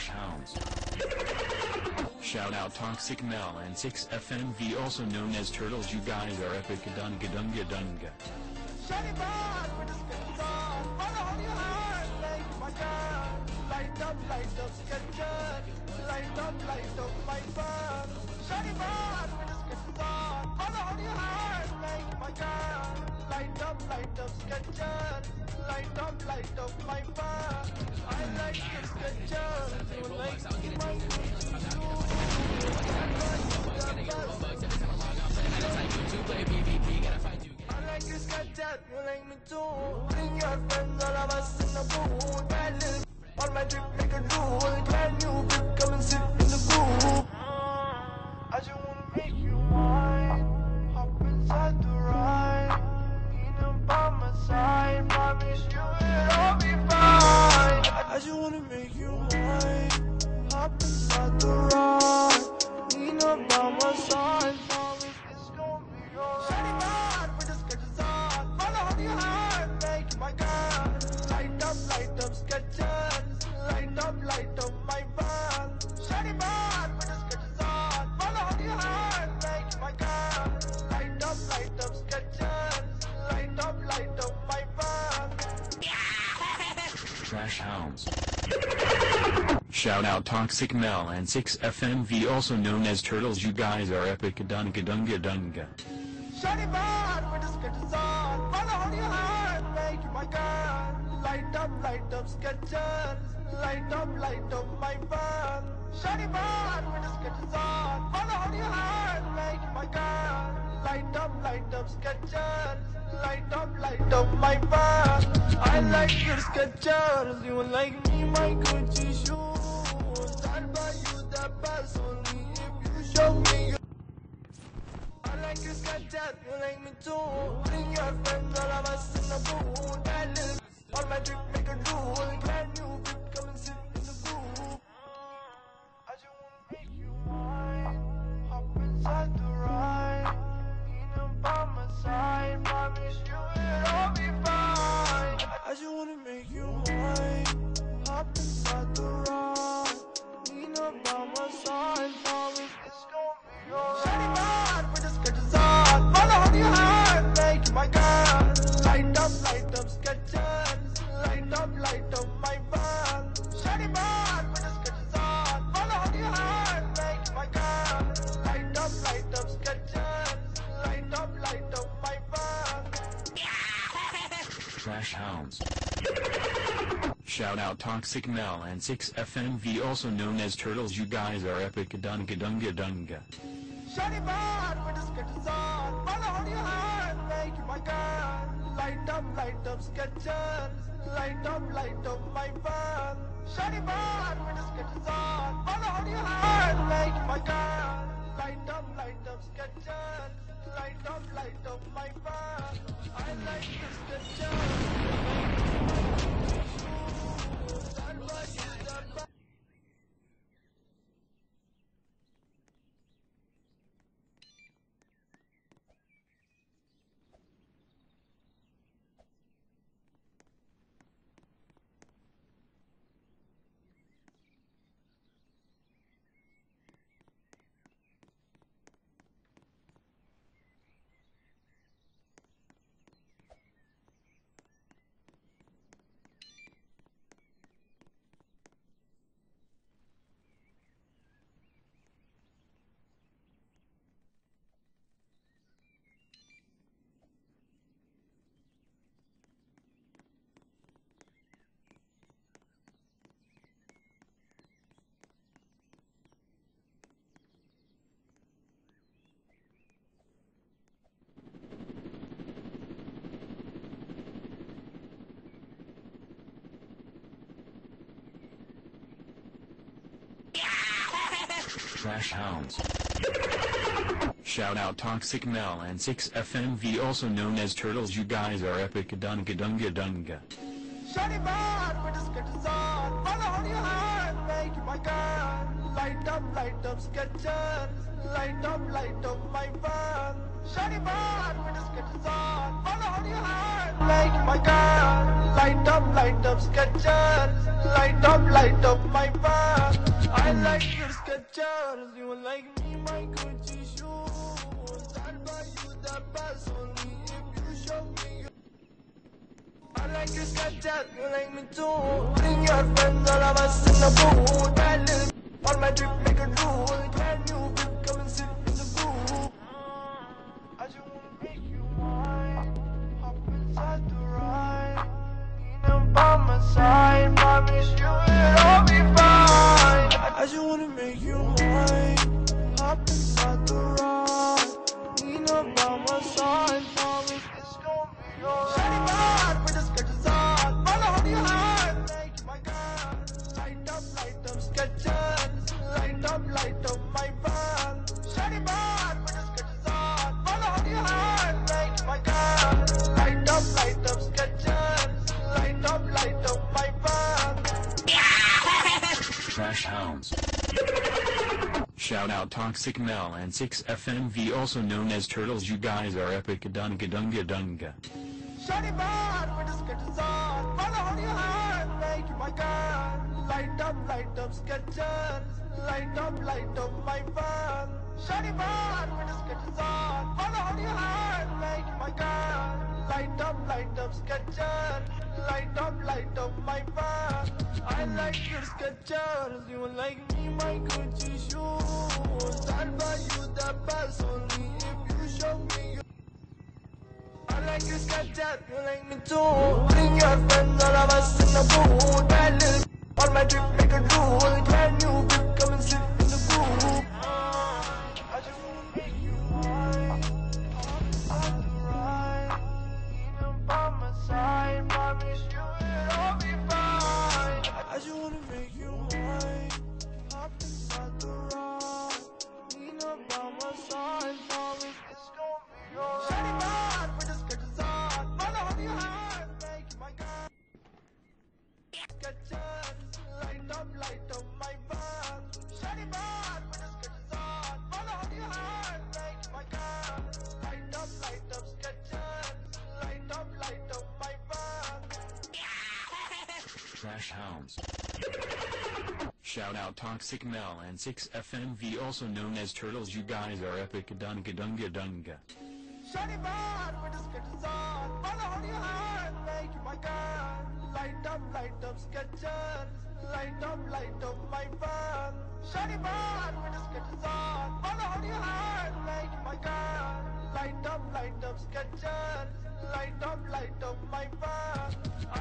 Trash Hounds. Shout out Toxic Mel and 6FMV also known as Turtles you guys are epic dunga dunga dunga. Light up, light up. Light up, light up, my fun. Light up, light up, Skechers. Light up, light up, my fun. I like the Skechers. You like my I like your Skechers. You like me too. Bring your friends, all of us in the booth. On my trip, make a rule. Brand new whip, come and sit in the booth. Just wanna make you mine. Hop inside the ride. Lean up my Shout out Toxic Mel and 6FMV also known as Turtles you guys are epic dunga dunga dunga. Shiny bond with the Skechers on. Follow on your heart, make my gun. Light up, light up Skechers. Light up, light up my van. Shiny bond with the Skechers on. Follow on your heart, make my gun. Light up, light up Skechers. Light up, light up my van. I like your Skechers. You like me, my Gucci shoes. Like your Skechers, you like me too. Bring your friends, all of us in the. That little on my trip, make a rule. Brand new whip, come and sit in the booth. I just wanna make you mine. Hop inside the ride. Up by my side. Promise you it'll all be fine. I just wanna make you mine. Hop inside the ride. Lean up by my side. Hounds. Shout out Toxic Mel and 6FMV also known as Turtles you guys are epic dunga dunga dunga. Light up, light up Skechers. Light up, light up my van. On. Follow on your make my. Light up, light up Skechers. Light up, light up my van. I like the Skechers. Trash Hounds. Shout out Toxic Mel and 6FMV also known as Turtles you guys are epic dunga dunga dunga. The Skechers on. Follow on your heart, make my gun. Light up, light up Skechers. Light up, light up my. Shiny bond with the Skechers on. Follow on your heart, make my gun. Light up, light up Skechers. Light up, light up my van. like your Skechers, you like me, my Gucci shoes. I'll buy you the best only if you show me your I like your Skechers, you like me too. Bring your friends, all of us in the little on my trip, make a rule. Can you I just wanna make you Hounds. Shout out Toxic Mel and 6FMV also known as Turtles you guys are epic dunga dunga dunga. Shiny bad with the Skechers on. Follow on your heart, make you my. Light up, light up Skechers. Light up, light up my van. Shiny bad with the Skechers on. Follow on your make you my. Light up, light up Skechers. Light up, light up my van. I like your Skechers. You like me, my Gucci shoes. I'll buy you the best only if you show me your I like your Snapchat, you like me too. Bring your friends, all of us in the booth. On my trip, make a rule. Can you come and sit in the booth? Hounds. Shout out Toxic Mel and 6FMV also known as Turtles you guys are epic dunga dunga dunga. Skechers on. Your make you my. Light up, light up Skechers. Light up, light up my Skechers on. Your make you my. Light up, light up Skechers. Light up, light up my van.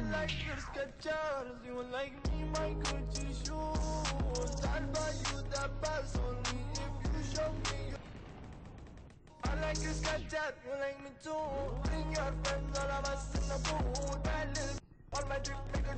I like your Skechers. You like me, my Gucci shoes. I'll buy you the best only if you show me I like your Snapchat, you like me too. Bring your friends, all of us in the. That little on my trip, make a